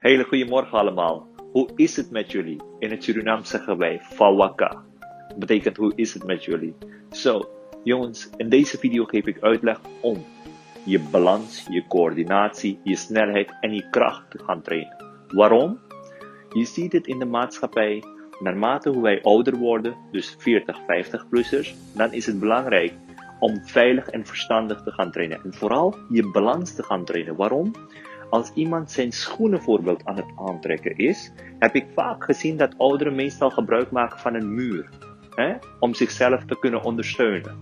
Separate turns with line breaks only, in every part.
Hele goedemorgen allemaal. Hoe is het met jullie? In het Surinaams zeggen wij Fawaka. Betekent hoe is het met jullie? Zo, jongens, in deze video geef ik uitleg om je balans, je coördinatie, je snelheid en je kracht te gaan trainen. Waarom? Je ziet het in de maatschappij, naarmate hoe wij ouder worden, dus 40, 50-plussers, dan is het belangrijk om veilig en verstandig te gaan trainen. En vooral je balans te gaan trainen. Waarom? Als iemand zijn schoenen voorbeeld aan het aantrekken is, heb ik vaak gezien dat ouderen meestal gebruik maken van een muur. Hè, om zichzelf te kunnen ondersteunen.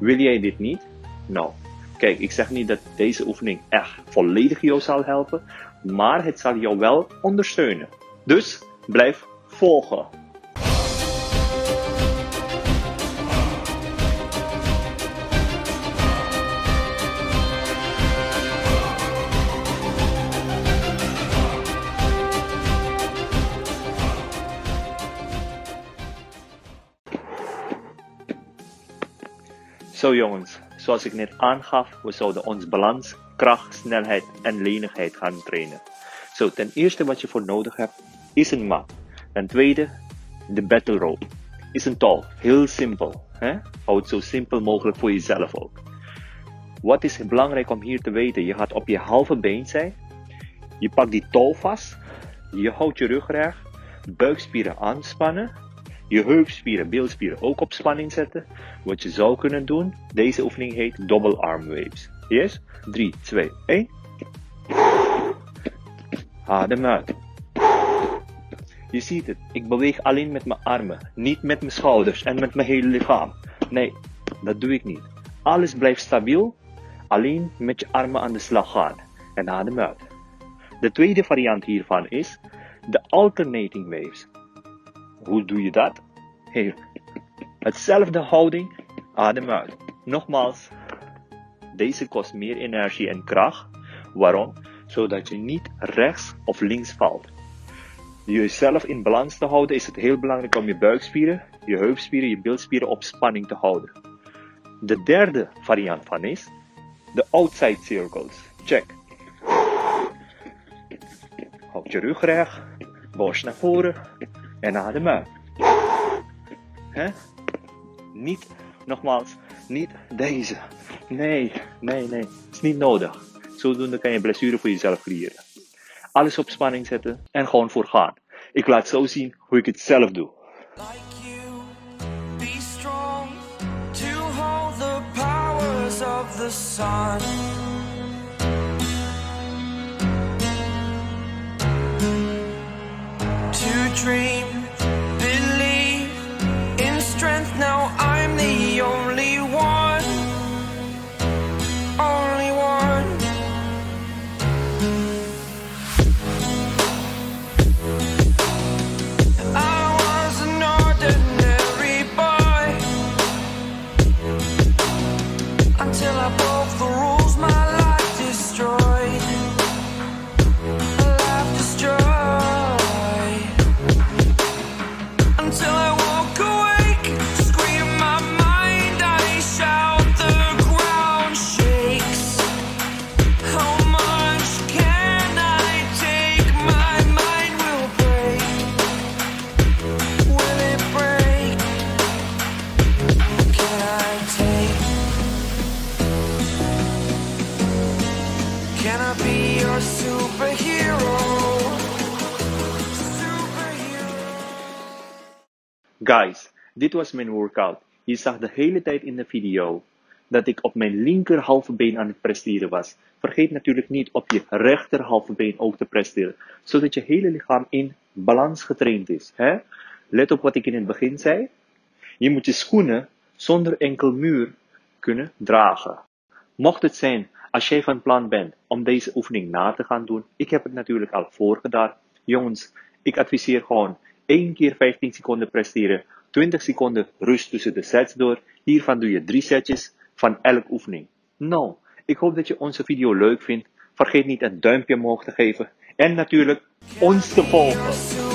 Wil jij dit niet? Nou, kijk, ik zeg niet dat deze oefening echt volledig jou zal helpen, maar het zal jou wel ondersteunen. Dus blijf volgen. Zo jongens, zoals ik net aangaf, we zouden ons balans, kracht, snelheid en lenigheid gaan trainen. Zo, ten eerste wat je voor nodig hebt, is een mat. Ten tweede, de battle rope. Is een touw, heel simpel. Hè? Hou het zo simpel mogelijk voor jezelf ook. Wat is belangrijk om hier te weten? Je gaat op je halve been zijn. Je pakt die touw vast. Je houdt je rug recht. Buikspieren aanspannen je heupspieren, bilspieren ook op spanning zetten. Wat je zou kunnen doen, deze oefening heet double arm waves. Yes? 3, 2, 1. Adem uit. Je ziet het, ik beweeg alleen met mijn armen, niet met mijn schouders en met mijn hele lichaam. Nee, dat doe ik niet. Alles blijft stabiel, alleen met je armen aan de slag gaan. En adem uit. De tweede variant hiervan is de alternating waves. Hoe doe je dat? Hier. Hetzelfde houding, adem uit. Nogmaals, deze kost meer energie en kracht. Waarom? Zodat je niet rechts of links valt. Jezelf in balans te houden is het heel belangrijk om je buikspieren, je heupspieren, je bilspieren op spanning te houden. De derde variant van is de outside circles. Check. Houd je rug recht, borst naar voren en adem uit. Hè? Niet, nogmaals, niet deze. Nee, nee, nee. Het is niet nodig. Zodoende kan je blessure voor jezelf creëren. Alles op spanning zetten en gewoon voor gaan. Ik laat zo zien hoe ik het zelf doe. dream Guys, dit was mijn workout. Je zag de hele tijd in de video dat ik op mijn linker halve been aan het presteren was. Vergeet natuurlijk niet op je rechter halve been ook te presteren, zodat je hele lichaam in balans getraind is. Hè? Let op wat ik in het begin zei. Je moet je schoenen zonder enkel muur kunnen dragen. Mocht het zijn, als jij van plan bent om deze oefening na te gaan doen, ik heb het natuurlijk al voorgedaan. Jongens, ik adviseer gewoon 1 keer 15 seconden presteren, 20 seconden rust tussen de sets door. Hiervan doe je 3 setjes van elke oefening. Nou, ik hoop dat je onze video leuk vindt. Vergeet niet een duimpje omhoog te geven. En natuurlijk ons te volgen.